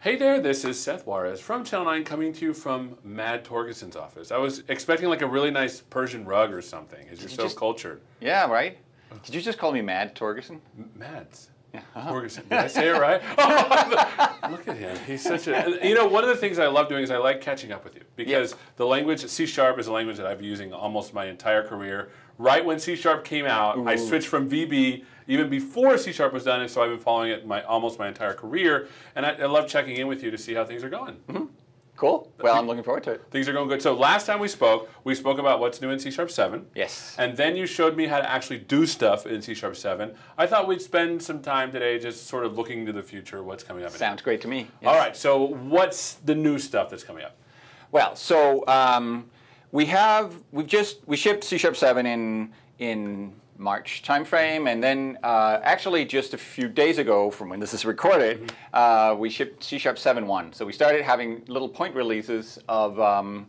Hey there, this is Seth Juarez from Channel 9 coming to you from Mad Torgersen's office. I was expecting like a really nice Persian rug or something, as you're you so just- cultured. Yeah, right? Did you just call me Mad Torgersen? M- Mads. Yeah. Torgeson. Did I say it right? Look at him. He's such a. You know, one of the things I love doing is I like catching up with you because the language C sharp is a language that I've been using almost my entire career. Right when C sharp came out, I switched from VB even before C sharp was done, and so I've been following it my almost my entire career. And I, I love checking in with you to see how things are going. Cool. Well, I'm looking forward to it. Things are going good. So last time we spoke, we spoke about what's new in C Sharp 7. Yes. And then you showed me how to actually do stuff in C Sharp 7. I thought we'd spend some time today just sort of looking to the future, what's coming up. in. Sounds great to me. Yes. All right, so what's the new stuff that's coming up? Well, so um, we have we've just we shipped C Sharp 7 in in March timeframe, and then uh, actually just a few days ago from when this is recorded, uh, we shipped C Sharp 7.1. So we started having little point releases of um,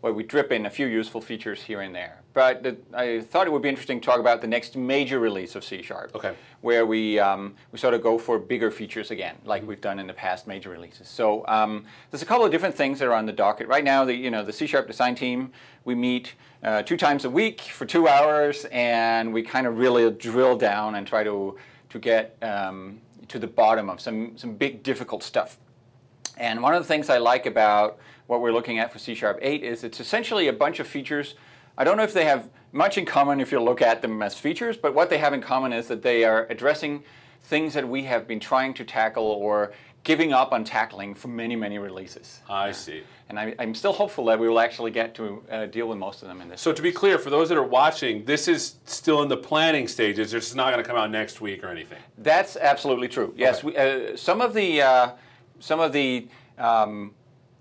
where we drip in a few useful features here and there. But the, I thought it would be interesting to talk about the next major release of C Sharp, Okay. where we um, we sort of go for bigger features again, like we've done in the past major releases. So um, there's a couple of different things that are on the docket right now. The you know the C Sharp design team we meet uh, two times a week for two hours, and we kind of really drill down and try to to get um, to the bottom of some some big difficult stuff. And one of the things I like about what we're looking at for C Sharp 8 is it's essentially a bunch of features. I don't know if they have much in common if you look at them as features, but what they have in common is that they are addressing things that we have been trying to tackle or giving up on tackling for many, many releases. I see. And I, I'm still hopeful that we will actually get to uh, deal with most of them in this. So to be clear, for those that are watching, this is still in the planning stages. It's not going to come out next week or anything. That's absolutely true. Yes, we, uh, some of the uh, some of the um,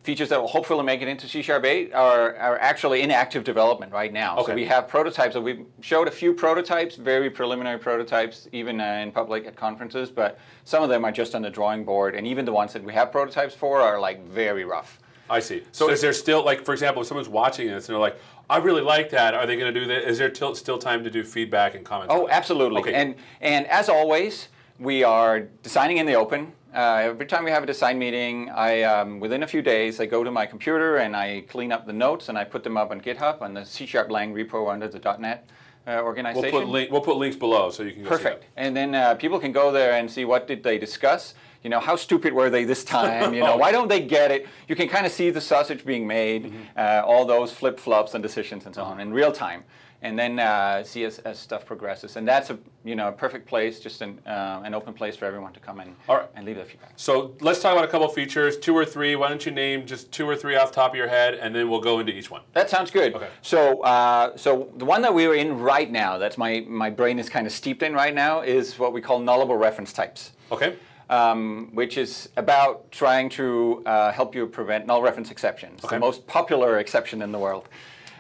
features that will hopefully make it into C Sharp 8 are, are actually in active development right now. Okay. So we have prototypes. So we've showed a few prototypes, very preliminary prototypes, even uh, in public at conferences. But some of them are just on the drawing board, and even the ones that we have prototypes for are like very rough. I see. So, is there still, like, for example, if someone's watching this and they're like, I really like that, are they going to do that? Is there till, still time to do feedback and comments? Oh, absolutely. Okay. And and as always, we are designing in the open. Uh, every time we have a design meeting, I um, within a few days I go to my computer and I clean up the notes and I put them up on GitHub on the C Sharp Lang repo under the .NET uh, we'll organization. put, link, we'll put links below so you can go see Perfect. And then uh, people can go there and see what did they discuss. You know, how stupid were they this time? You know, why don't they get it? You can kind of see the sausage being made, Mm-hmm. uh, all those flip flops and decisions and so on in real time, and then uh, see as, as stuff progresses. And that's a you know a perfect place, just an uh, an open place for everyone to come and right. and leave their feedback. So let's talk about a couple features, two or three. Why don't you name just two or three off the top of your head, and then we'll go into each one. That sounds good. Okay. So, uh, so the one that we're in right now, that's my my brain is kind of steeped in right now, is what we call nullable reference types. Okay. um, which is about trying to uh, help you prevent null reference exceptions, Okay. the most popular exception in the world.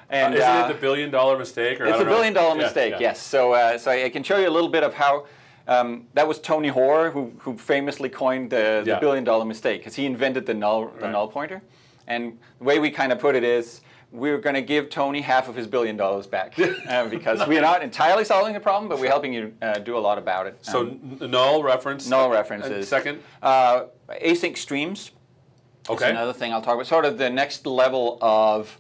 And Isn't uh, it the billion dollar mistake? Or it's a don't know. billion dollar Yeah, mistake, yeah. yes. So, uh, so I can show you a little bit of how um, that was Tony Hoare who, who famously coined the, the Yeah. billion dollar mistake because he invented the null the Right. null pointer. And the way we kind of put it is we're going to give Tony half of his billion dollars back uh, because we are not entirely solving the problem, but we're helping you uh, do a lot about it. So Um, null reference. null references. second. uh, async streams. Okay. another thing I'll talk about. Sort of the next level of,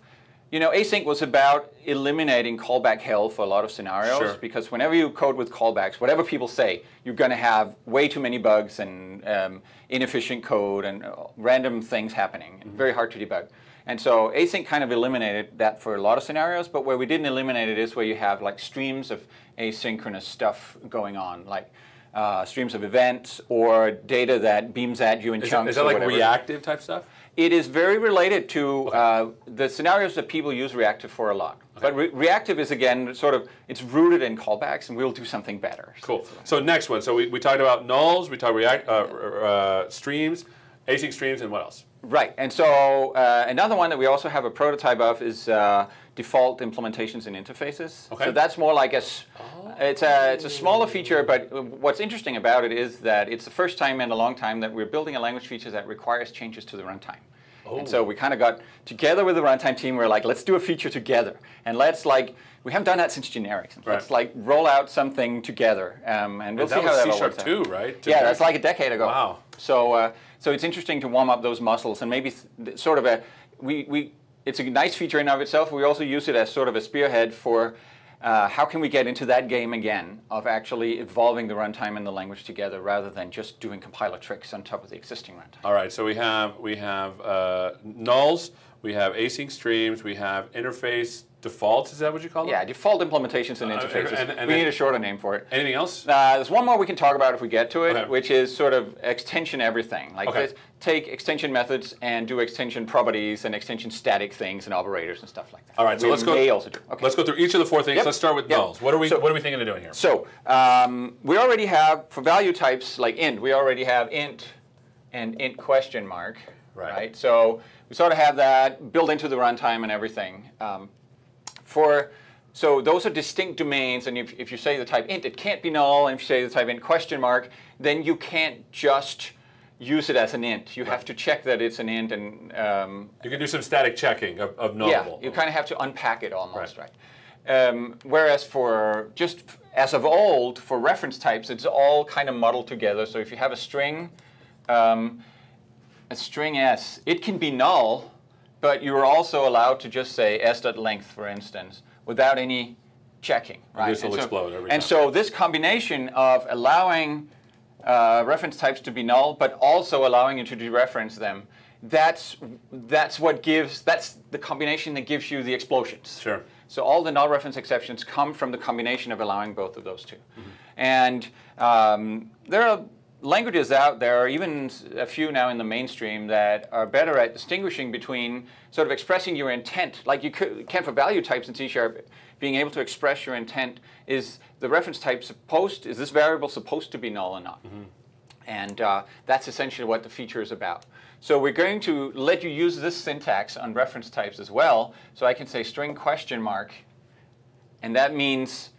you know, async was about eliminating callback hell for a lot of scenarios Sure. because whenever you code with callbacks, whatever people say, you're going to have way too many bugs and um, inefficient code and uh, random things happening. Mm-hmm. Very hard to debug. And so async kind of eliminated that for a lot of scenarios, but where we didn't eliminate it is where you have like streams of asynchronous stuff going on, like uh, streams of events or data that beams at you in Is, chunks. is that or like whatever. reactive type stuff? It is very related to uh, the scenarios that people use reactive for a lot. But re- reactive is again sort of it's rooted in callbacks, and we'll do something better. Cool. So next one. So we, we talked about nulls. We talked react uh, uh, streams, async streams, and what else? Right, and so uh, another one that we also have a prototype of is uh, default implementations and interfaces. Okay. So that's more like a, s- it's a it's a smaller feature, but what's interesting about it is that it's the first time in a long time that we're building a language feature that requires changes to the runtime. Oh. And so we kind of got together with the runtime team. We're like, let's do a feature together, and let's like we haven't done that since generics. Right. Let's like roll out something together, um, and we'll that see how that C sharp two, right? Yeah, that's like a decade ago. Wow. So, uh, So it's interesting to warm up those muscles and maybe sort of a we, we it's a nice feature in of itself. We also use it as sort of a spearhead for uh, how can we get into that game again of actually evolving the runtime and the language together rather than just doing compiler tricks on top of the existing runtime. All right, so we have we have uh, nulls, we have async streams, we have interface defaults. Is that what you call them? Yeah, default implementations and Uh, interfaces. and- and we need a shorter name for it. Anything else? Uh, there's one more we can talk about if we get to it, Okay. which is sort of extension everything. Like Okay. take extension methods and do extension properties and extension static things and operators and stuff like that. All right, so we let's go. May also do. Okay. Let's go through each of the four things. Yep. Let's start with Yep. nulls. What are we So- What are we thinking of doing here? So um, we already have for value types like int, we already have int and int question mark, Right. So we sort of have that built into the runtime and everything. Um, for so those are distinct domains, and if, if you say the type int, it can't be null, and if you say the type int question mark, then you can't just use it as an int. You have to check that it's an int, and um, You can do some static checking of, of yeah, nullable. you kind of have to unpack it almost, Right. right? Um, whereas for just as of old, for reference types, it's all kind of muddled together. So if you have a string, um, a string s, it can be null, but you're also allowed to just say s.length, for instance, without any checking. Right? this will so- explode every And time. so this combination of allowing uh, reference types to be null, but also allowing you to dereference them. That's that's what gives that's the combination that gives you the explosions. Sure. So all the null reference exceptions come from the combination of allowing both of those 2 Mm-hmm. And um, there are languages out there, even a few now in the mainstream, that are better at distinguishing between sort of expressing your intent. Like you could, can for value types in C Sharp, being able to express your intent is the reference type supposed, is this variable supposed to be null or not? And uh, that's essentially what the feature is about. So we're going to let you use this syntax on reference types as well. So I can say string question mark, and that means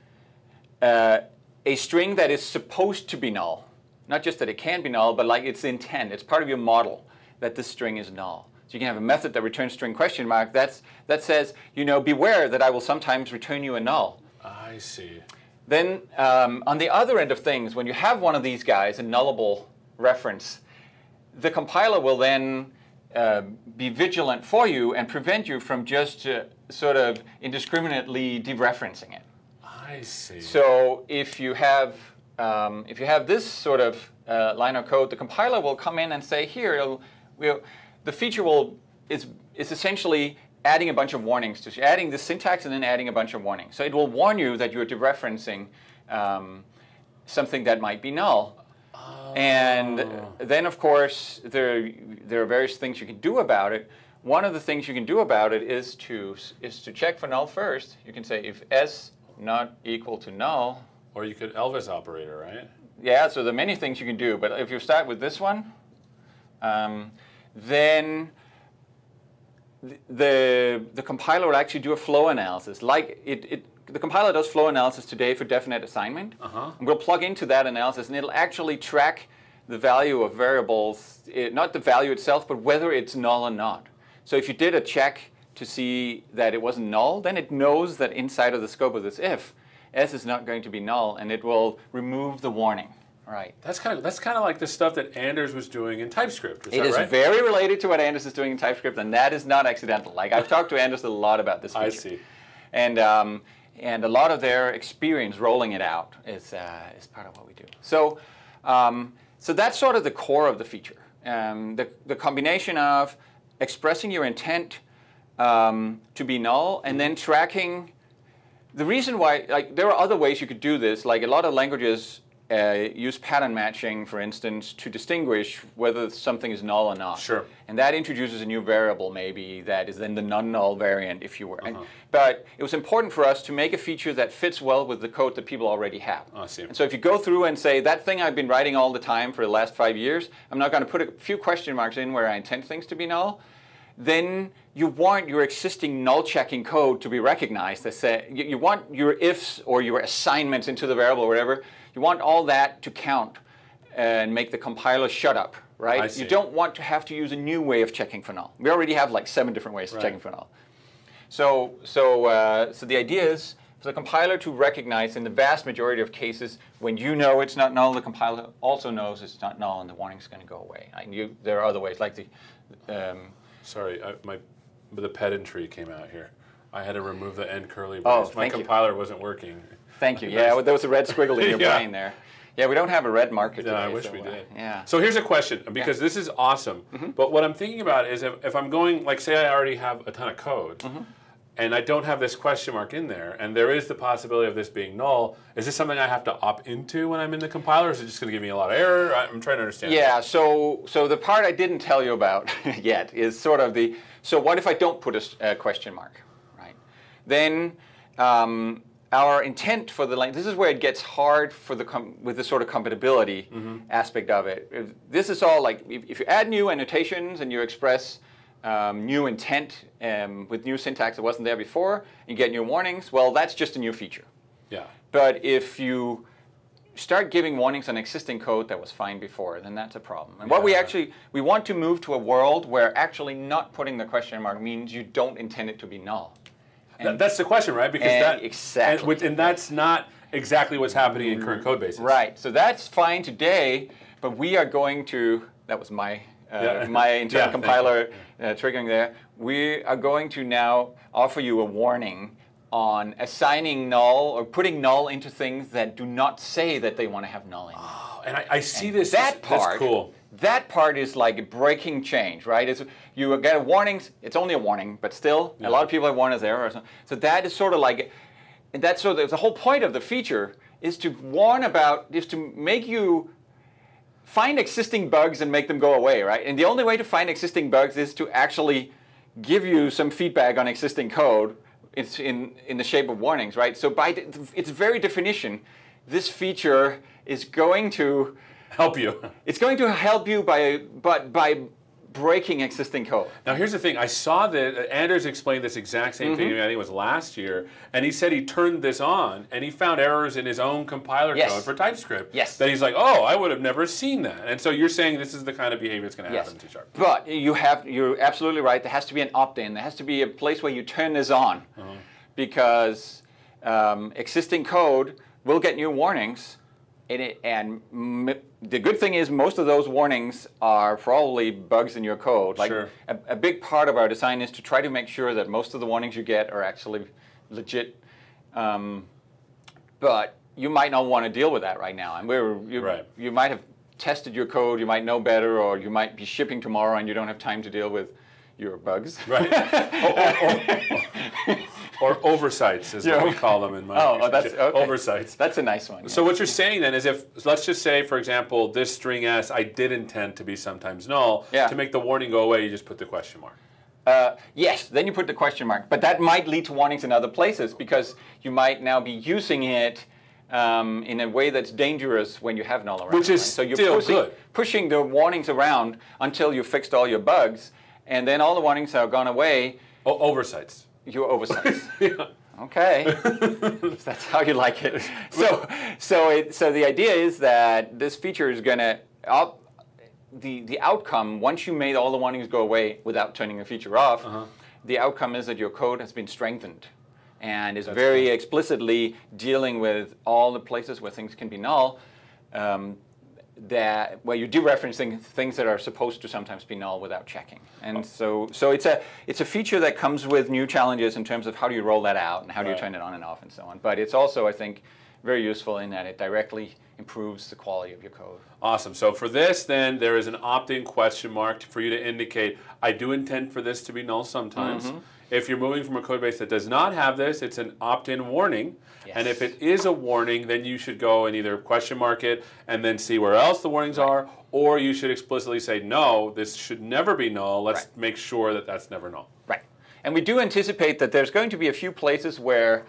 uh, a string that is supposed to be null. Not just that it can be null, but like its intent. It's part of your model that this string is null. So you can have a method that returns string question mark that's, that says, you know, beware that I will sometimes return you a null. I see. Then um, on the other end of things, when you have one of these guys, a nullable reference, the compiler will then uh, be vigilant for you and prevent you from just uh, sort of indiscriminately dereferencing it. I see. So if you have um, if you have this sort of uh, line of code, the compiler will come in and say, here, it'll, we'll, the feature will is is essentially adding a bunch of warnings to adding the syntax and then adding a bunch of warnings. So it will warn you that you're dereferencing um, something that might be null. And then, of course, there, there are various things you can do about it. One of the things you can do about it is to, is to check for null first. You can say if s not equal to null, or you could Elvis operator, right? yeah, so there are many things you can do. But if you start with this one, um, then the, the compiler will actually do a flow analysis. Like it, it, the compiler does flow analysis today for definite assignment. Uh-huh. And we'll plug into that analysis, and it'll actually track the value of variables, it, not the value itself, but whether it's null or not. So if you did a check to see that it wasn't null, then it knows that inside of the scope of this if, s is not going to be null, and it will remove the warning. Right. That's kind of that's kind of like the stuff that Anders was doing in TypeScript. Is It that is right? very related to what Anders is doing in TypeScript, and that is not accidental. Like I've talked to Anders a lot about this feature. I see. And um, and a lot of their experience rolling it out is uh, is part of what we do. So um, so that's sort of the core of the feature. Um, the the combination of expressing your intent um, to be null and then tracking. The reason why, like, there are other ways you could do this. Like a lot of languages uh, use pattern matching, for instance, to distinguish whether something is null or not. Sure. And that introduces a new variable, maybe that is then the non-null variant, if you were. Uh-huh. but it was important for us to make a feature that fits well with the code that people already have. I see. And so if you go through and say that thing I've been writing all the time for the last five years, I'm not going to put a few question marks in where I intend things to be null. Then you want your existing null checking code to be recognized. That say you, want your ifs or your assignments into the variable or whatever. You want all that to count and make the compiler shut up, right? You don't want to have to use a new way of checking for null. We already have like seven different ways of checking for null. So, so, uh, so the idea is for the compiler to recognize in the vast majority of cases when you know it's not null, the compiler also knows it's not null and the warning is going to go away. And you, there are other ways, like the. Um, Sorry, I, my the pedantry came out here. I had to remove the end curly Oh, brace. my thank you. compiler wasn't working. thank you. Yeah, there was a red squiggle in your Yeah. brain there. Yeah, we don't have a red marker Yeah, today. I wish so, we uh, did. yeah. So here's a question because this is awesome. Mm-hmm. But what I'm thinking about is if, if I'm going, like, say I already have a ton of code. Mm-hmm. And I don't have this question mark in there, and there is the possibility of this being null. Is this something I have to opt into when I'm in the compiler? Or is it just going to give me a lot of error? I'm trying to understand. Yeah, so so the part I didn't tell you about yet is sort of the so what if I don't put a question mark, right? Then um, our intent for the line. This is where it gets hard for the com- with the sort of compatibility aspect of it. If- This is all like if, if you add new annotations and you express um, new intent um, with new syntax that wasn't there before, and get new warnings. Well, that's just a new feature. Yeah. But if you start giving warnings on existing code that was fine before, then that's a problem. And what we actually we want to move to a world where actually not putting the question mark means you don't intend it to be null. Th- that's the question, right? Because and that exactly. and, with- and that's not exactly what's happening in current code bases. Right. So that's fine today, but we are going to. That was my uh, Yeah. my internal Yeah, compiler uh, triggering there. We are going to now offer you a warning on assigning null or putting null into things that do not say that they want to have null in. Oh, And I, I see this. that part. part, cool. that part is like a breaking change, right? It's, you get a warnings. It's only a warning, but still, a lot of people have warnings there. Or. So that is sort of like, and that's sort of the whole point of the feature is to warn about, is to make you find existing bugs and make them go away, right? And the only way to find existing bugs is to actually give you some feedback on existing code. It's in, in the shape of warnings, right? So by its very definition, this feature is going to Help you. it's going to help you by but by breaking existing code. Now here's the thing. I saw that uh, Anders explained this exact same thing. Mm-hmm. I think it was last year, and he said he turned this on and he found errors in his own compiler Yes. code for TypeScript. Yes. That he's like, oh, I would have never seen that. And so you're saying this is the kind of behavior that's going to Yes. happen in C sharp. But you have you're absolutely right. There has to be an opt-in. There has to be a place where you turn this on, because um, existing code will get new warnings. And, it, and the good thing is most of those warnings are probably bugs in your code. Like Sure. a, a big part of our design is to try to make sure that most of the warnings you get are actually legit. Um, but you might not want to deal with that right now. And we're you, Right. you might have tested your code, you might know better, or you might be shipping tomorrow and you don't have time to deal with your bugs. Right. or, or- or oversights is what we call them in my Oh, oh, that's okay. oversights. That's a nice one. So what you're saying then is if let's just say for example this string s I did intend to be sometimes null Yeah. to make the warning go away you just put the question mark. Uh, yes, then you put the question mark. But that might lead to warnings in other places because you might now be using it um, in a way that's dangerous when you have null around. Which is right? so you're still pushing, good. pushing the warnings around until you fixed all your bugs, and then all the warnings are gone away. O- oversights. Your oversights. Yeah. Okay, if that's how you like it. So, so it, so the idea is that this feature is gonna out, the the outcome once you made all the warnings go away without turning the feature off. Uh-huh. The outcome is that your code has been strengthened, and is very explicitly dealing with all the places where things can be null. Um, that where you're dereferencing things that are supposed to sometimes be null without checking. And so so it's a it's a feature that comes with new challenges in terms of how do you roll that out and how do you turn it on and off and so on. But it's also I think very useful in that it directly improves the quality of your code. Awesome. So for this, then there is an opt-in question mark for you to indicate I do intend for this to be null sometimes. Mm-hmm. If you're moving from a code base that does not have this, it's an opt-in warning. And if it is a warning, then you should go and either question mark it and then see where else the warnings are, or you should explicitly say no, this should never be null. Let's Right. make sure that that's never null. Right. And we do anticipate that there's going to be a few places where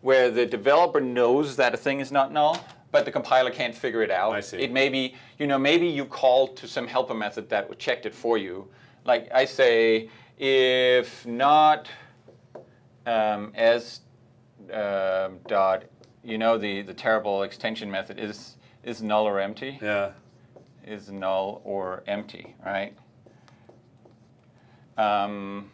where the developer knows that a thing is not null, but the compiler can't figure it out. I see. It may be, you know, maybe you called to some helper method that checked it for you. Like I say, if not um, as um, dot, you know, the, the terrible extension method is is null or empty Yeah. is null or empty, right? Um,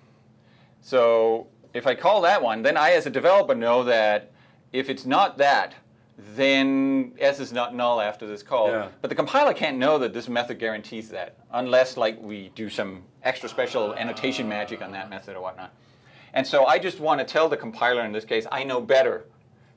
so if I call that one, then I as a developer know that if it's not that, then S is not null after this call. Yeah. But the compiler can't know that this method guarantees that, unless like we do some extra special annotation magic on that method or whatnot. And so I just want to tell the compiler in this case, I know better.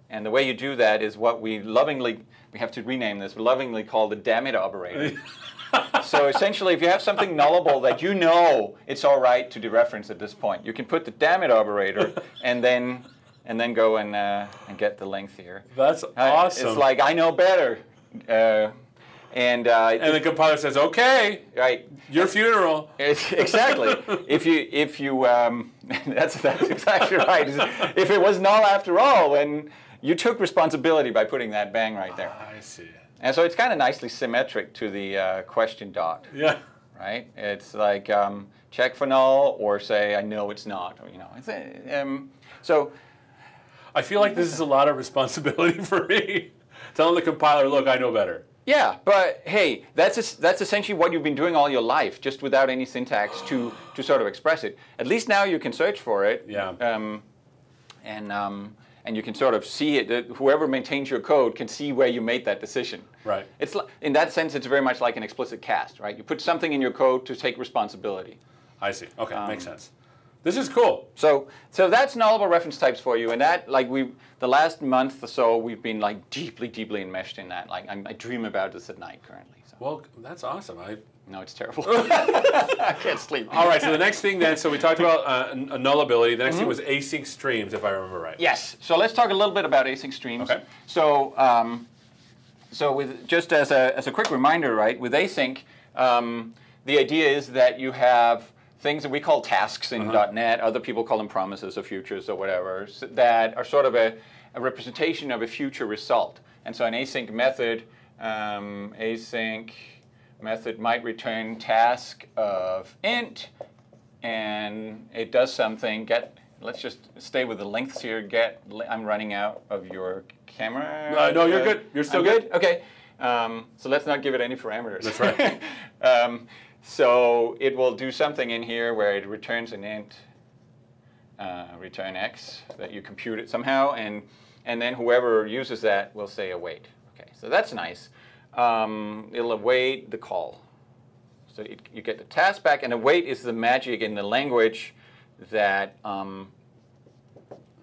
And the way you do that is what we lovingly, we have to rename this, lovingly call the dammit operator. so essentially, if you have something nullable that you know it's all right to dereference at this point, you can put the dammit operator and then and then go and uh, and get the length here. That's Uh, awesome. It's like I know better, uh, and uh, and the compiler says, "Okay, right. your funeral." It's- exactly. if you if you um, that's that's exactly right. If it was null after all, then you took responsibility by putting that bang right there. I see. And so it's kind of nicely symmetric to the uh, question dot, Yeah. right? It's like um, check for null or say I know it's not. Or, you know, uh, um, so I feel like this is a lot of responsibility for me. Telling the compiler, "Look, I know better." Yeah, but hey, that's that's essentially what you've been doing all your life, just without any syntax to to sort of express it. At least now you can search for it. Yeah. Um, and um, and you can sort of see it. that Whoever maintains your code can see where you made that decision. Right. It's in that sense, it's very much like an explicit cast, right? You put something in your code to take responsibility. I see. Okay, Um, makes sense. This is cool. So, so that's nullable reference types for you, and that like we the last month or so we've been like deeply, deeply enmeshed in that. Like I, I dream about this at night currently. So. Well, that's awesome. I, No, it's terrible. I can't sleep. all right. So the next thing then, so we talked about uh, a nullability. The next thing was async streams, if I remember right. Yes. So let's talk a little bit about async streams. Okay. So, um, so with just as a as a quick reminder, right? With async, um, the idea is that you have things that we call tasks in .NET. Other people call them promises or futures or whatever s- that are sort of a, a representation of a future result. And so an async method, um, async method might return task of int and it does something. Get let's just stay with the lengths here. Get I'm running out of your camera. Uh, no, you're good. You're still I'm good. Okay. Um, so let's not give it any parameters. That's right. um, so it will do something in here where it returns an int, uh, return x that you compute it somehow, and and then whoever uses that will say await. Okay, so that's nice. Um, it'll await the call. So it, you get the task back, and await is the magic in the language that um,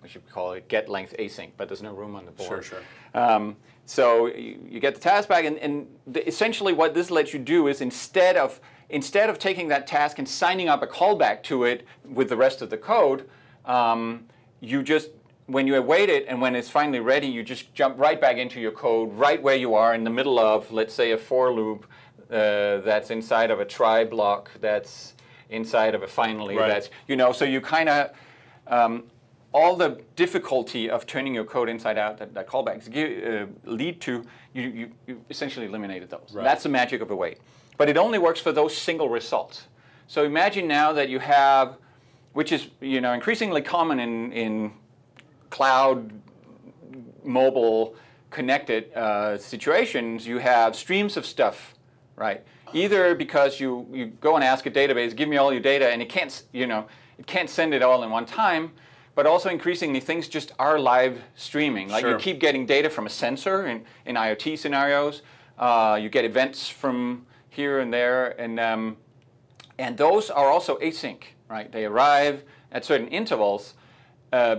we should call it get length async, but there's no room on the board. Sure, sure. Um, so you, you get the task back, and, and the, essentially what this lets you do is instead of instead of taking that task and signing up a callback to it with the rest of the code, um, you just when you await it and when it's finally ready, you just jump right back into your code, right where you are in the middle of, let's say, a for loop uh, that's inside of a try block that's inside of a finally Right. that's you know. So you kind of um, all the difficulty of turning your code inside out that, that callbacks give, uh, lead to, you, you, you essentially eliminated those. Right. That's the magic of await. But it only works for those single results. So imagine now that you have, which is you know increasingly common in, in cloud, mobile, connected uh, situations, you have streams of stuff, right? Either because you, you go and ask a database, give me all your data, and it can't, you know, it can't send it all in one time, but also increasingly things just are live streaming. Like you keep getting data from a sensor in, in IoT scenarios. Uh, you get events from here and there, and um, and those are also async, right? They arrive at certain intervals, uh,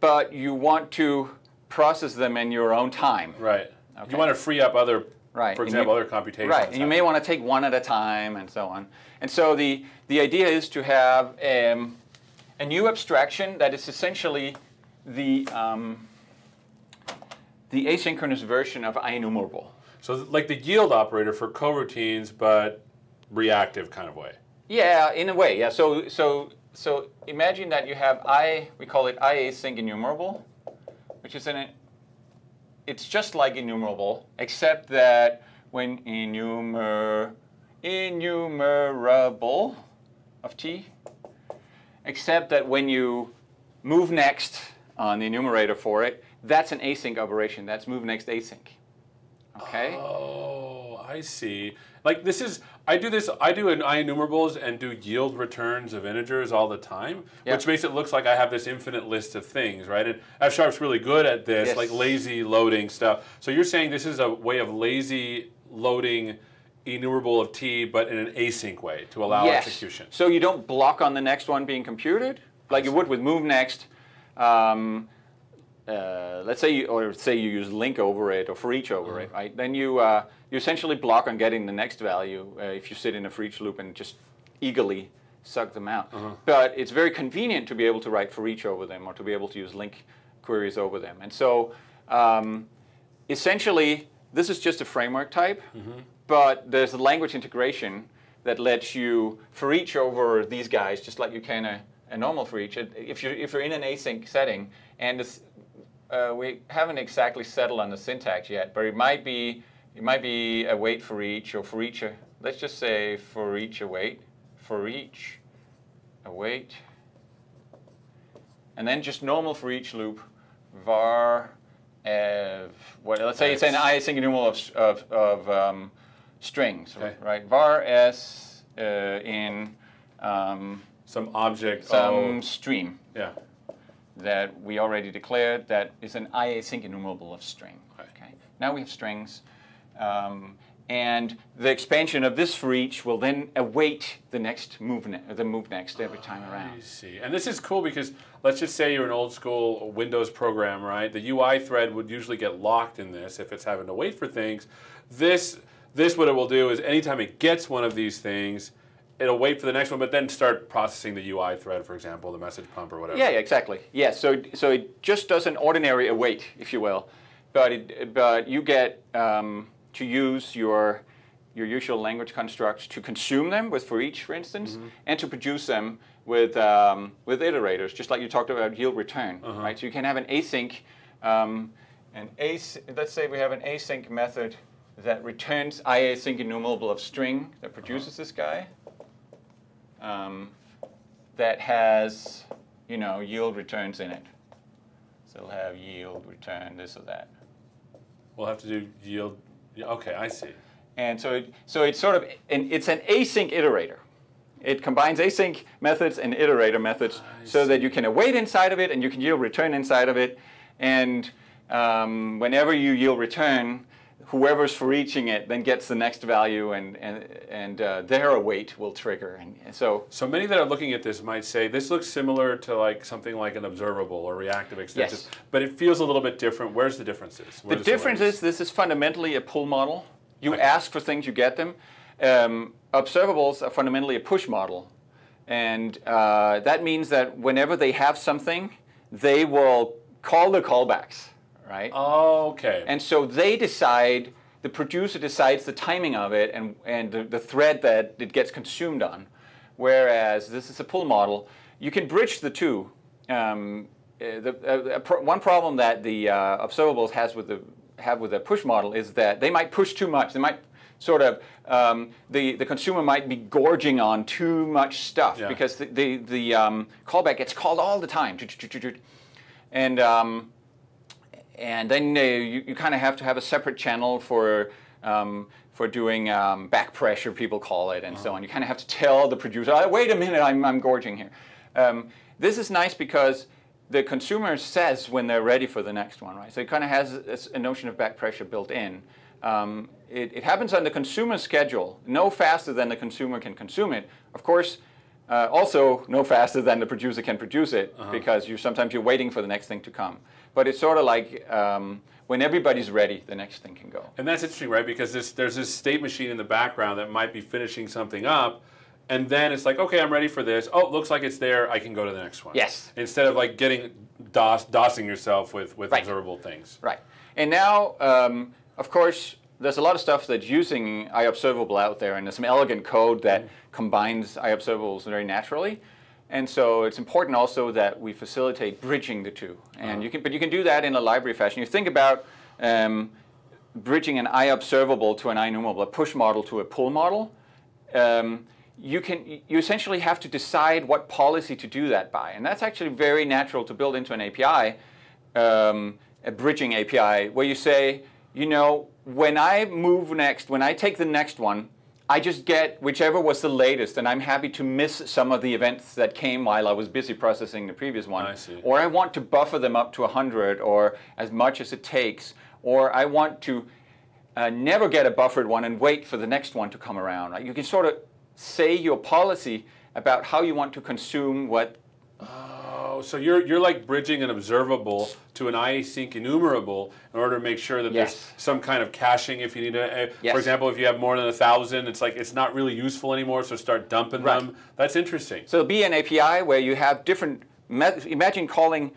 but you want to process them in your own time. Right. Okay. You want to free up other, Right, for example, you- other computations. Right, and you may want to take one at a time and so on. And so the, the idea is to have um, a new abstraction that is essentially the, um, the asynchronous version of IEnumerable. So like the yield operator for coroutines, but reactive kind of way. Yeah, in a way, yeah. So so so imagine that you have i we call it i async enumerable, which is an it's just like enumerable, except that when enumer enumerable of t, except that when you move next on the enumerator for it, that's an async operation. That's move next async. Okay. Oh, I see. Like this is I do this I do an IEnumerables and do yield returns of integers all the time, Yeah. which makes it looks like I have this infinite list of things, right? And F Sharp's really good at this, Yes. like lazy loading stuff. So you're saying this is a way of lazy loading enumerable of t, but in an async way to allow yes. execution. So you don't block on the next one being computed, like you would with move next. Um, uh, let's say, you, or say you use LINQ over it or for each over it, right? Then you uh, you essentially block on getting the next value uh, if you sit in a for each loop and just eagerly suck them out. But it's very convenient to be able to write for each over them or to be able to use LINQ queries over them. And so um, essentially, this is just a framework type, but there's a language integration that lets you for each over these guys, just like you can a, a normal for each. If you're, if you're in an async setting, and this, uh, we haven't exactly settled on the syntax yet, but it might be it might be await for each or for each. A, let's just say for each await, for each await, and then just normal for each loop, var of what? Let's say it's an async enumeral of of, of um, strings, Okay. right? var s uh, in um, Some object some stream yeah. That we already declared that is an async enumerable of string. Okay. Okay. Now we have strings. Um, and the expansion of this for each will then await the next move, ne- the move next every time I around. see. And this is cool because let's just say you're an old school Windows program, right? The UI thread would usually get locked in this if it's having to wait for things. This this what it will do is anytime it gets one of these things, it'll wait for the next one, but then start processing the UI thread, for example, the message pump or whatever. Yeah, exactly. Yeah, so so it just does an ordinary await, if you will, but it, but you get um, to use your your usual language constructs to consume them with for each, for instance, and to produce them with um, with iterators, just like you talked about yield return, right? So you can have an async, um, an as let's say we have an async method that returns iasync enumerable of string that produces this guy. Um, that has, you know, yield returns in it. So it'll have yield return this or that. We'll have to do yield. Okay, I see. And so, it, so it's sort of, and it's an async iterator. It combines async methods and iterator methods I so that you can await inside of it and you can yield return inside of it. And um, whenever you yield return, whoever's for reaching it then gets the next value and, and, and uh, their await will trigger. And, and so So many that are looking at this might say this looks similar to like something like an observable or reactive extension, Yes. but it feels a little bit different. Where's the differences? The Where's difference is this is fundamentally a pull model. You Okay. ask for things, you get them. Um, observables are fundamentally a push model. And uh, that means that whenever they have something, they will call the callbacks, right? Oh, okay. And so they decide, the producer decides the timing of it and, and the, the thread that it gets consumed on. Whereas this is a pull model, you can bridge the two. Um, uh, the, uh, pro- one problem that the uh, observables has with the have with a push model is that they might push too much. They might sort of um, the the consumer might be gorging on too much stuff Yeah. because the the, the um, callback gets called all the time, and um, and then uh, you, you kind of have to have a separate channel for um, for doing um, back pressure, people call it, and so on. You kind of have to tell the producer, "Oh, "Wait a minute, I'm, I'm gorging here." Um, this is nice because the consumer says when they're ready for the next one, right? So it kind of has a, a notion of back pressure built in. Um, it, it happens on the consumer schedule, no faster than the consumer can consume it. Of course, uh, also no faster than the producer can produce it because you sometimes you're waiting for the next thing to come. But it's sort of like um, when everybody's ready, the next thing can go. And that's interesting, right? Because this, there's this state machine in the background that might be finishing something up, and then it's like, okay, I'm ready for this. Oh, it looks like it's there. I can go to the next one. Yes. Instead of like getting DOS, DOSing yourself with with Right. observable things. Right. And now, um, of course, there's a lot of stuff that's using iObservable out there, and there's some elegant code that combines iObservables very naturally. And so it's important also that we facilitate bridging the two. And you can, but you can do that in a library fashion. You think about um, bridging an iObservable to an IEnumerable, a push model to a pull model. Um, you can you essentially have to decide what policy to do that by, and that's actually very natural to build into an API, um, a bridging API, where you say, you know, when I move next, when I take the next one, I just get whichever was the latest, and I'm happy to miss some of the events that came while I was busy processing the previous one. I see. Or I want to buffer them up to 100 or as much as it takes, or I want to uh, never get a buffered one and wait for the next one to come around. You can sort of say your policy about how you want to consume what Oh, so you're you're like bridging an observable to an IASync enumerable in order to make sure that Yes. there's some kind of caching. If you need to, uh, Yes. for example, if you have more than a thousand, it's like it's not really useful anymore. So start dumping Right. them. That's interesting. So it'll be an API where you have different, imagine calling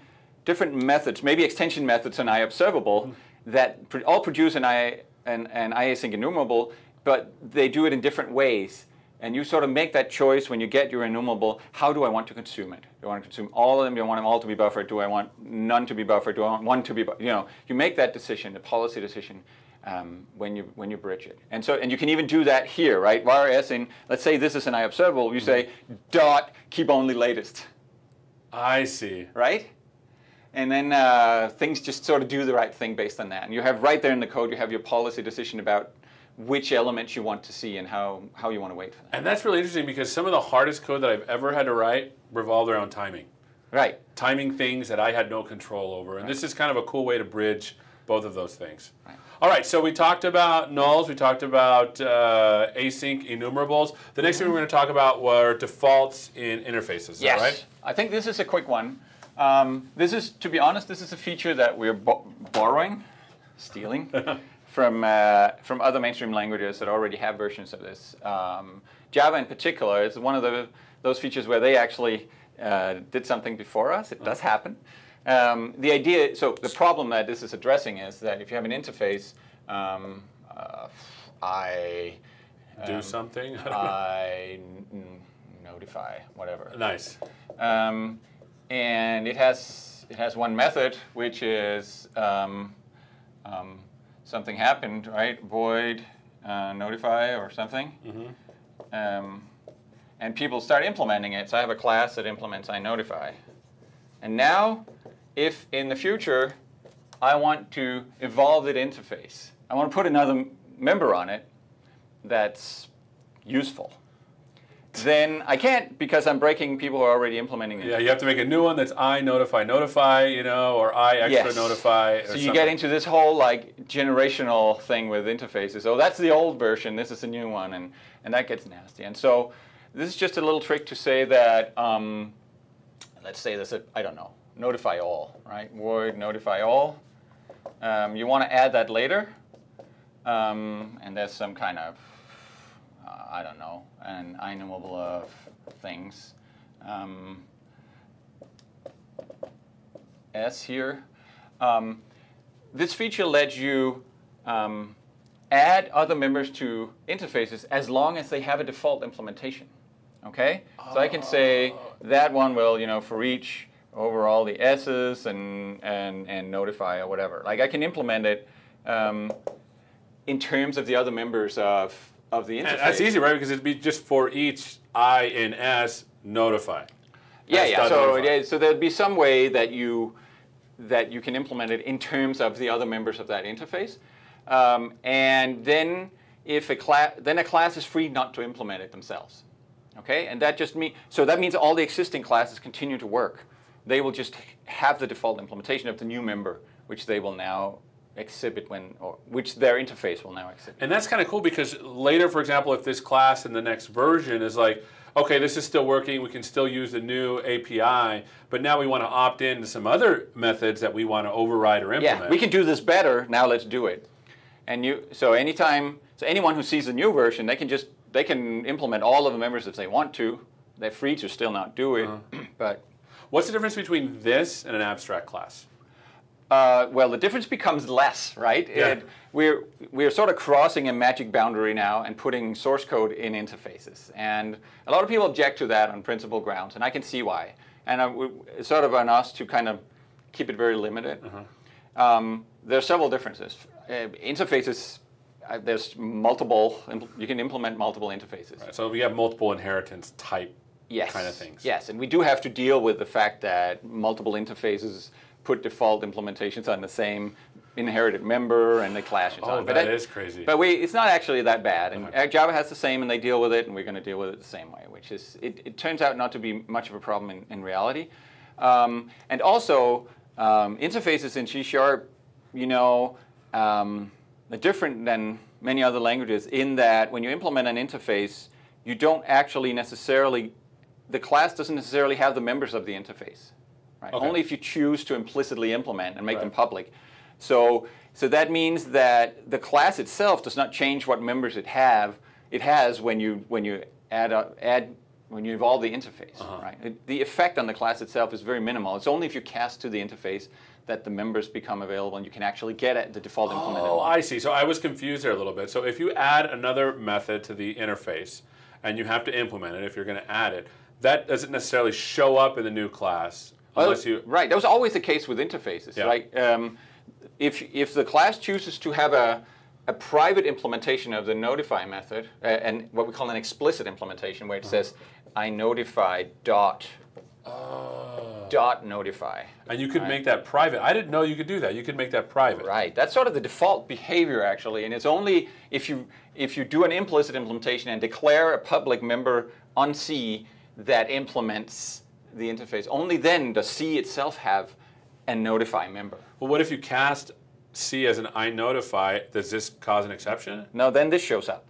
different methods, maybe extension methods in IObservable that pr- all produce an, I, an, an IASync enumerable, but they do it in different ways. And you sort of make that choice when you get your enumerable, how do I want to consume it? Do I want to consume all of them? Do I want them all to be buffered? Do I want none to be buffered? Do I want one to be, you know, you make that decision, the policy decision, um, when you when you bridge it. And so and you can even do that here, right? Whereas in let's say this is an IObservable, you say dot keep only latest, I see. right? And then uh, things just sort of do the right thing based on that. And you have right there in the code, you have your policy decision about which elements you want to see and how, how you want to wait for them. And that's really interesting because some of the hardest code that I've ever had to write revolved around timing. Right. timing things that I had no control over. And this is kind of a cool way to bridge both of those things. Right. All right, so we talked about nulls, we talked about uh, async enumerables. The next thing we're going to talk about were defaults in interfaces. That right? I think this is a quick one. Um, this is, to be honest, this is a feature that we're bo- borrowing, stealing from uh, from other mainstream languages that already have versions of this. Um, Java, in particular, is one of the those features where they actually uh, did something before us. It does happen. Um, the idea, so the problem that this is addressing is that if you have an interface, um, uh, I Do um, something. I don't. I n- notify whatever. nice. Um, and it has it has one method which is um, um, something happened, right? Void uh, notify or something. Um, and people start implementing it. So I have a class that implements I notify. And now, if in the future I want to evolve that interface, I want to put another m- member on it that's useful, then I can't because I'm breaking people who are already implementing it. Yeah, you have to make a new one that's I notify notify, you know, or I extra Yes. notify. Or So you something. get into this whole like generational thing with interfaces. Oh, that's the old version. This is the new one, and and that gets nasty. And so this is just a little trick to say that. Um, let's say this. I don't know. Notify all, right? Void notify all. Um, you want to add that later, um, and there's some kind of uh, I don't know an enumerable of things. Um, S here. Um, this feature lets you um, add other members to interfaces as long as they have a default implementation. Okay, so I can say that one will, you know, for each over all the S's and and and notify or whatever. Like I can implement it um, in terms of the other members of of the interface. And that's easy, right? Because it'd be just for each I in S notify. Yeah, That's yeah. So notify. so there'd be some way that you that you can implement it in terms of the other members of that interface, um, and then if a class then a class is free not to implement it themselves. Okay, and that just means so that means all the existing classes continue to work. They will just have the default implementation of the new member, which they will now exhibit when or which their interface will now exhibit. And that's kind of cool because later, for example, if this class in the next version is like, okay, this is still working, we can still use the new API, but now we want to opt in to some other methods that we want to override or implement. Yeah, we can do this better. Now let's do it. And you, so anytime, so anyone who sees the new version, they can just they can implement all of the members if they want to. They're free to still not do it, uh-huh. but What's the difference between this and an abstract class? Uh, well, the difference becomes less, right? Yeah. It, we're we're sort of crossing a magic boundary now and putting source code in interfaces, and a lot of people object to that on principle grounds, and I can see why. And uh, it's sort of on us to kind of keep it very limited. Um, there are several differences. Uh, interfaces, uh, there's multiple. You can implement multiple interfaces. So we have multiple inheritance type Yes. kind of things. Yes, and we do have to deal with the fact that multiple interfaces put default implementations on the same inherited member and the clashes Oh, on it. But that is crazy. But we, it's not actually that bad. And Okay. uh, Java has the same, and they deal with it, and we're going to deal with it the same way, which is, it, it turns out not to be much of a problem in, in reality. Um, and also, um, interfaces in C Sharp, you know, um, are different than many other languages in that when you implement an interface, you don't actually necessarily, the class doesn't necessarily have the members of the interface. Right? Okay. Only if you choose to implicitly implement and make them public. So, so that means that the class itself does not change what members it have. It has when you when you add a, add when you evolve the interface. Uh-huh. Right. It- the effect on the class itself is very minimal. It's only if you cast to the interface that the members become available and you can actually get at the default implemented. Oh, I see. So I was confused there a little bit. So if you add another method to the interface and you have to implement it, if you're going to add it, that doesn't necessarily show up in the new class Well, unless you. right. That was always the case with interfaces, Yeah. right? Um, if, if the class chooses to have a, a private implementation of the notify method, uh, and what we call an explicit implementation, where it says, I notify dot, Oh. dot notify. And you could Right. make that private. I didn't know you could do that. You could make that private. Right. That's sort of the default behavior, actually, and it's only if you if you do an implicit implementation and declare a public member on C that implements the interface. Only then does C itself have a notify member. Well, what if you cast C as an I notify? Does this cause an exception? No, then this shows up.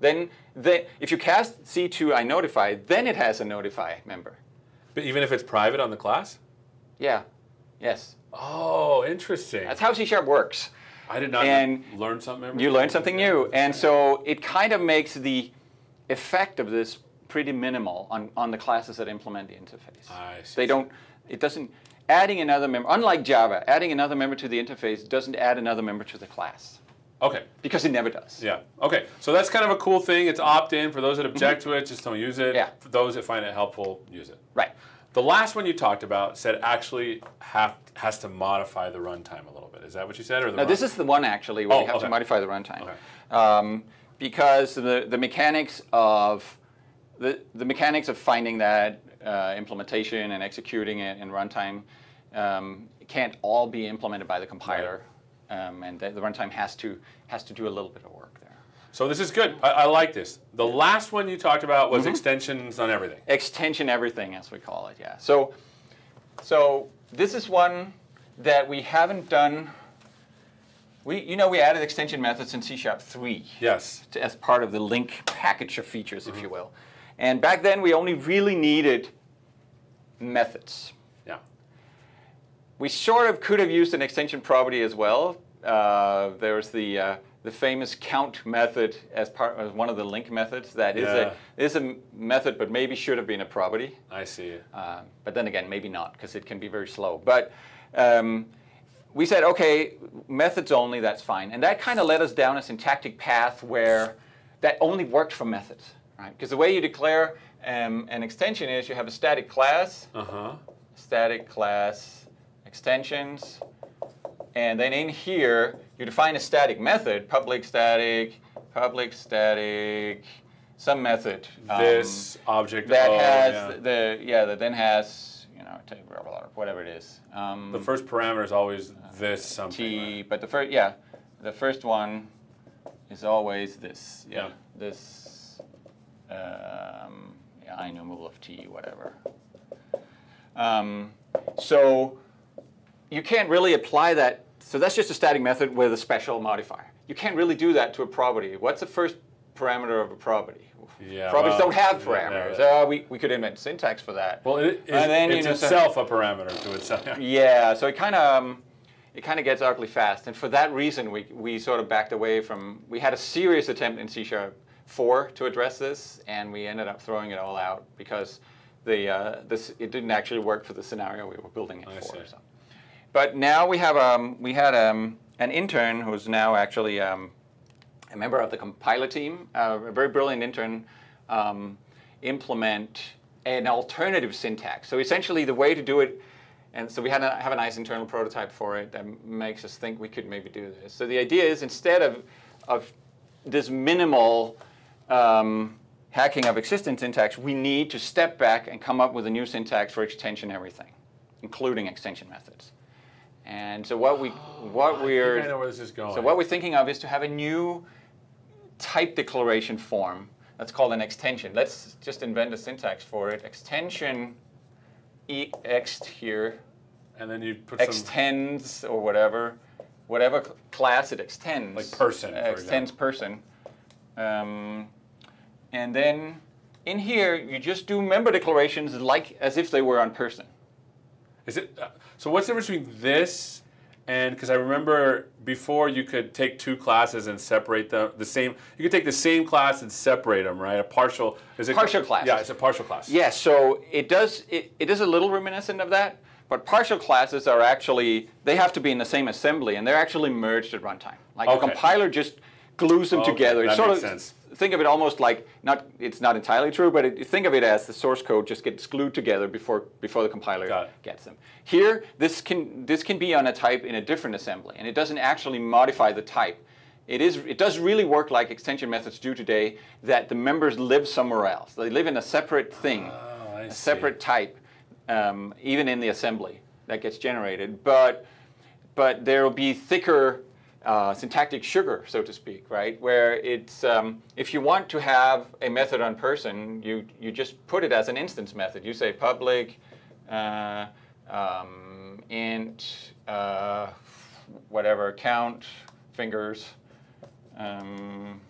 Then, then if you cast C to I notify, then it has a notify member. But even if it's private on the class? Yeah. Yes. Oh, interesting. That's how C sharp works. I did not and learn something. You day. learn something new. And so it kind of makes the effect of this pretty minimal on, on the classes that implement the interface. I see. They don't, it doesn't, adding another member, unlike Java, adding another member to the interface doesn't add another member to the class. Okay. Because it never does. Yeah. Okay. So that's kind of a cool thing. It's opt-in for those that object to it. Just don't use it. Mm-hmm. Yeah. For those that find it helpful, use it. Right. The last one you talked about said actually have has to modify the runtime a little bit. Is that what you said, or the Now, this is the one actually where Oh, we have okay. to modify the runtime. Okay. Um, because the, the mechanics of the, the mechanics of finding that uh, implementation and executing it in runtime um, can't all be implemented by the compiler, um, and the, the runtime has to has to do a little bit of work there. So this is good. I, I like this. The last one you talked about Mm-hmm. was extensions on everything. extension everything as we call it yeah so so this is one that we haven't done we you know we added extension methods in c sharp 3 Yes. to- as part of the LINQ package of features if you will and back then we only really needed methods Yeah. we sort of could have used an extension property as well. Uh, there's the uh, the famous count method as part as one of the LINQ methods. That is Yeah. a is a method, but maybe should have been a property. I see. Uh, but then again, maybe not because it can be very slow. But um, we said, okay, methods only. That's fine, and that kind of led us down a syntactic path where that only worked for methods, right? Because the way you declare um, an extension is you have a static class Uh huh. static class extensions. And then in here, you define a static method, public static, public static, some method. um, This object that oh, has yeah. the, yeah, that then has, you know, whatever it is. Um, the first parameter is always this something. T, right? but the first, yeah, the first one is always this. Yeah, Yeah. this, um, yeah, IEnumerable of T, whatever. Um, so you can't really apply that. So that's just a static method with a special modifier. You can't really do that to a property. What's the first parameter of a property? Yeah, Properties well, don't have parameters. yeah. Uh, we, we could invent syntax for that. Well, it, it's, And then, you it's know, so- itself a parameter to itself. Yeah. Yeah, so it kind of um, it kind of gets ugly fast, and for that reason, we we sort of backed away from. We had a serious attempt in C sharp four to address this, and we ended up throwing it all out because the uh, this it didn't actually work for the scenario we were building it I for. So. But now we have um, we had um, an intern who's now actually um, a member of the compiler team, uh, a very brilliant intern, um, implement an alternative syntax. So essentially, the way to do it, and so we had a, have a nice internal prototype for it that makes us think we could maybe do this. So the idea is instead of of this minimal um, hacking of existing syntax, we need to step back and come up with a new syntax for extension everything, including extension methods. And so what we what I we're I know where this is going. so what we're thinking of is to have a new type declaration form. That's called an extension. Let's just invent a syntax for it. Extension ext here and then you put some extends or whatever, whatever cl- class it extends. Like person, uh, extends person. Um, and then in here you just do member declarations like as if they were on person. Is it? Uh, so what's the difference between this and because I remember before you could take two classes and separate them the same. You could take the same class and separate them, right? A partial is it Partial class. Yeah, it's a partial class. Yes, so it does. It, it is a little reminiscent of that, but partial classes are actually they have to be in the same assembly, and they're actually merged at runtime. Like Okay. the compiler just glues them Okay, together. It's that sort makes of sense. Think of it almost like not. It's not entirely true, but it, think of it as the source code just gets glued together before before the compiler gets them. Here, this can this can be on a type in a different assembly, and it doesn't actually modify the type. It is. It does really work like extension methods do today. That the members live somewhere else. They live in a separate thing, Oh, a see. separate type, um, even in the assembly that gets generated. But but there will be thicker uh, syntactic sugar, so to speak, right? Where it's um, if you want to have a method on person, you you just put it as an instance method. You say public uh, um, int uh, whatever count fingers. Um,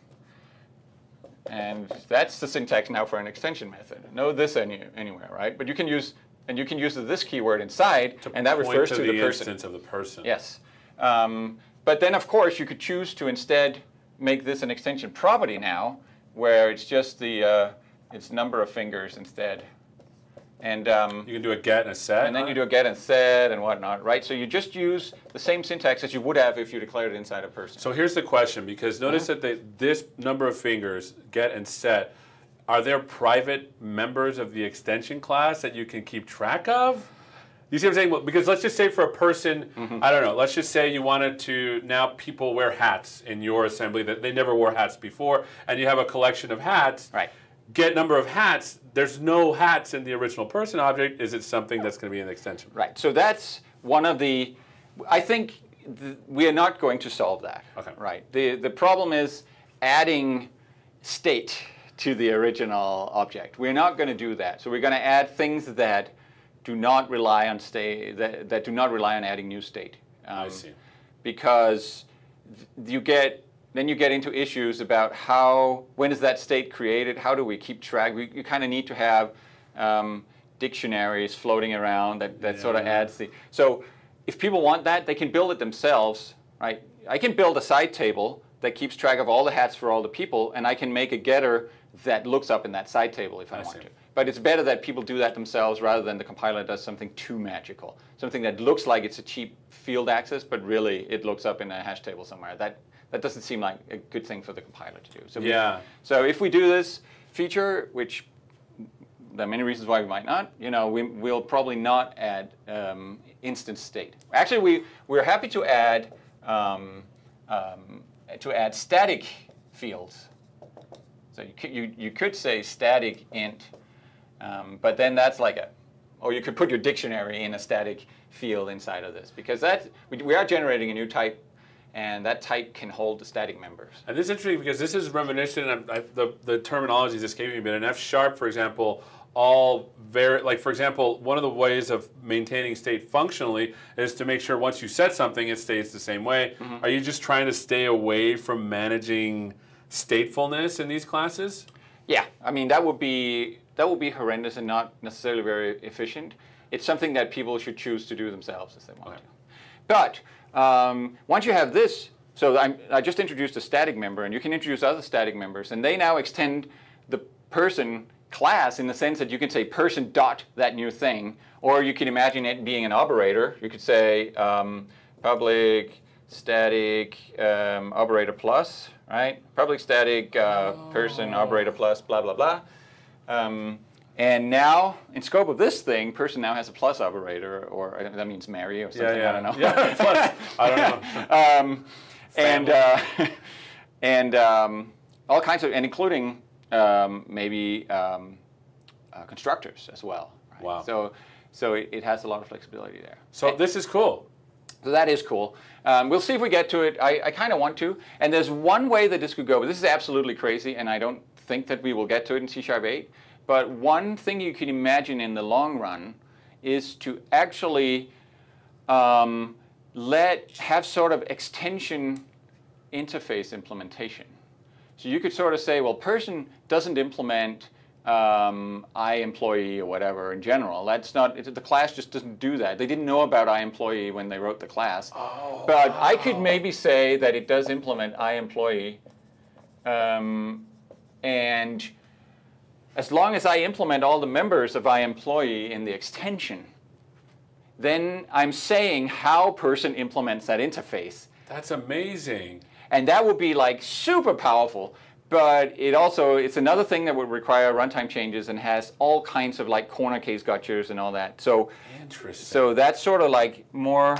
and that's the syntax now for an extension method. No this any, anywhere, right? But you can use and you can use the this keyword inside, To and that refers to to the, the person. instance of the person. Yes. Um, but then, of course, you could choose to instead make this an extension property now, where it's just the uh, its number of fingers instead. And um, You can do a get and a set. and then you do a get and set and whatnot, right? So you just use the same syntax as you would have if you declared it inside a person. So here's the question, because notice Uh-huh. that they, this number of fingers, get and set, are there private members of the extension class that you can keep track of? You see what I'm saying? Well, Because let's just say for a person, Mm-hmm. I don't know, let's just say you wanted to, now people wear hats in your assembly that they never wore hats before, and you have a collection of hats. Right. Get number of hats, there's no hats in the original person object. Is it something that's going to be an extension? Right. So that's one of the. I think th- we are not going to solve that. Okay. Right. The the problem is adding state to the original object. We're not going to do that. So we're going to add things that do not rely on state that, that do not rely on adding new state. I Um, see. Because you get then you get into issues about how when is that state created? How do we keep track? We, you kind of need to have um, dictionaries floating around that, that sort of adds the. So if people want that, they can build it themselves, right? I can build a side table that keeps track of all the hats for all the people, and I can make a getter that looks up in that side table if I, I want see. to. But it's better that people do that themselves rather than the compiler does something too magical, something that looks like it's a cheap field access, but really it looks up in a hash table somewhere. That that doesn't seem like a good thing for the compiler to do. So we- Yeah. so if we do this feature, which there are many reasons why we might not, you know, we, we'll probably not add um, instance state. Actually, we, we're happy to add, um, um, to add static fields. So you could, you, you could say static int, um, but then that's like a, or you could put your dictionary in a static field inside of this because that we, we are generating a new type, and that type can hold the static members. And this is interesting because this is reminiscent of I, the, the terminology is escaping me, but in F sharp, for example, all very, like for example, one of the ways of maintaining state functionally is to make sure once you set something, it stays the same way. Mm-hmm. Are you just trying to stay away from managing statefulness in these classes? Yeah, I mean that would be that would be horrendous and not necessarily very efficient. It's something that people should choose to do themselves if they want Okay. to. But um, once you have this, so I'm, I just introduced a static member, and you can introduce other static members, and they now extend the person class in the sense that you can say person dot that new thing, or you can imagine it being an operator. You could say um, public static um, operator plus, right? Public static uh, person operator plus, blah blah blah. Um, and now, in scope of this thing, person now has a plus operator, or uh, that means marry or something. I don't know. Yeah, plus, I don't know. um, and uh, and um, all kinds of, and including um, maybe um, uh, constructors as well. right? Wow. So so it, it has a lot of flexibility there. So this is cool. So that is cool. Um, we'll see if we get to it. I, I kind of want to. And there's one way that this could go, but this is absolutely crazy, and I don't think that we will get to it in C Sharp 8. But one thing you can imagine in the long run is to actually um, let have sort of extension interface implementation. So you could sort of say, well, person doesn't implement um, employee or whatever in general. That's not, it, the class just doesn't do that. They didn't know about I employee when they wrote the class. Oh, but wow. I could maybe say that it does implement iEmployee. Um, and as long as I implement all the members of iEmployee in the extension, then I'm saying how person implements that interface. That's amazing. And that would be like super powerful but it also it's another thing that would require runtime changes and has all kinds of like corner case gotchas and all that. So interesting. So that's sort of like more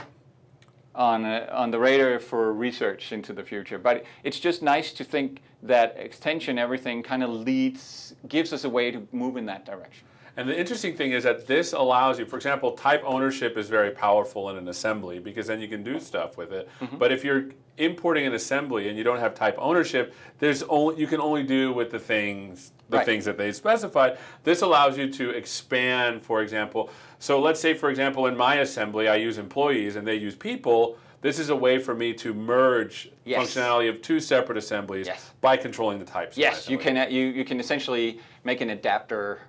on a, on the radar for research into the future. But it's just nice to think that extension everything kind of leads gives us a way to move in that direction. And the interesting thing is that this allows you, for example, type ownership is very powerful in an assembly because then you can do stuff with it. Mm-hmm. But if you're importing an assembly and you don't have type ownership, there's only you can only do with the things the right. things that they specified. This allows you to expand, for example. So let's say, for example, in my assembly, I use employees and they use people. This is a way for me to merge yes. functionality of two separate assemblies yes. by controlling the types. Yes, you can. You, you can essentially make an adapter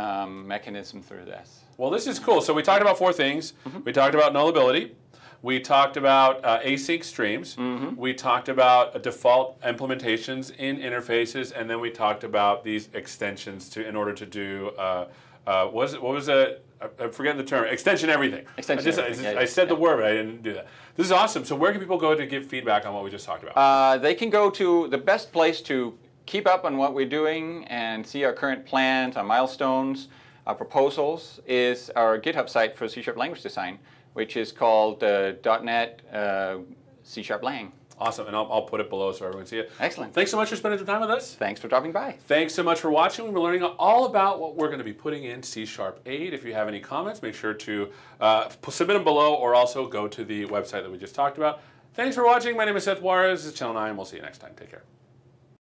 um, mechanism through this. Well, this is cool. So we talked about four things. Mm-hmm. We talked about nullability. We talked about uh, async streams. Mm-hmm. We talked about uh, default implementations in interfaces, and then we talked about these extensions to in order to do. Uh, uh, what was it? What was it? I'm forgetting the term. Extension everything. Extension. I, just, everything. I, just, yeah, I said yeah. the word, but I didn't do that. This is awesome. So where can people go to give feedback on what we just talked about? Uh, they can go to the best place to keep up on what we're doing and see our current plans, our milestones, our proposals is our GitHub site for C Sharp language design, which is called uh, .NET uh, C Sharp Lang. Awesome, and I'll, I'll, put it below so everyone can see it. Excellent. Thanks so much for spending some time with us. Thanks for dropping by. Thanks so much for watching. We're learning all about what we're going to be putting in C Sharp 8. If you have any comments, make sure to uh, submit them below or also go to the website that we just talked about. Thanks for watching. My name is Seth Juarez. This is Channel 9. We'll see you next time. Take care.